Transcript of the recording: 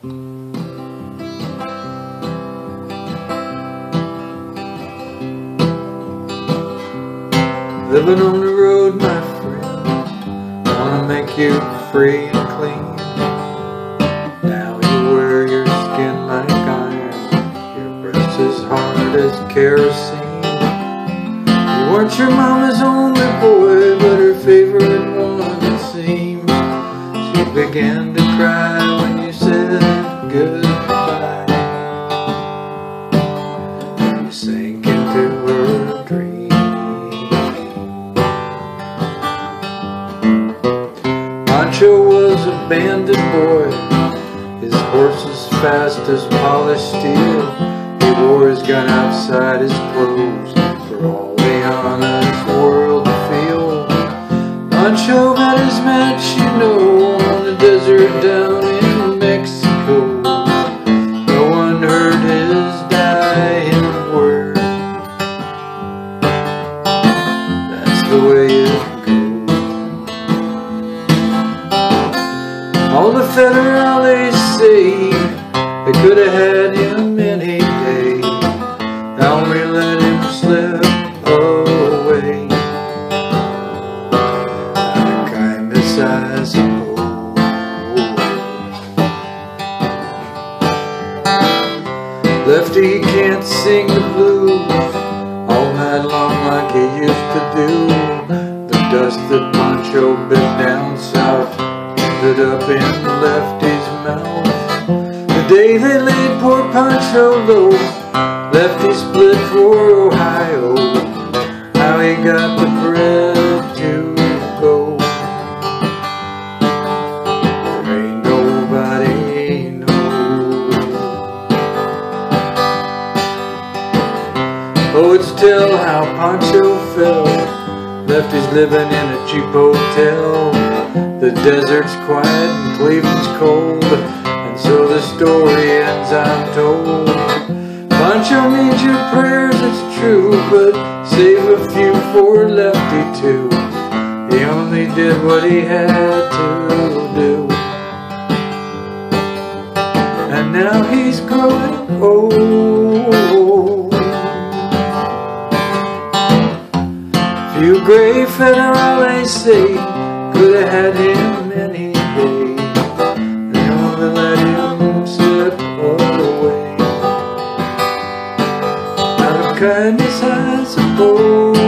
Living on the road, my friend, wanna make you free and clean. Now you wear your skin like iron, your breath as hard as kerosene. You weren't your mama's only boy, but her favorite one it seemed. She began to cry when you said goodbye. You sank into her dream. Pancho was a bandit boy, his horse as fast as polished steel. He wore his gun outside his clothes for all the honest world to feel. Pancho met his match, you know, on the desert Federales say they could have had him any day. Now we let him slip away. Kindness, I suppose. Lefty can't sing the blues all night long like he used to do. The dust that Pancho bit down south ended up in Lefty's mouth. The day they laid poor Pancho low, Lefty split for Ohio. How he got the bread to go. Ain't nobody knows. Oh, Poets tell how Pancho fell. Lefty's living in a cheap hotel. The desert's quiet and Cleveland's cold. And so the story ends, I'm told. Pancho needs your prayers, it's true. But save a few for Lefty too. He only did what he had to do. And now he's growing old. Few gray federales could have had him any day. They only let him slip away. Out of kindness, I suppose.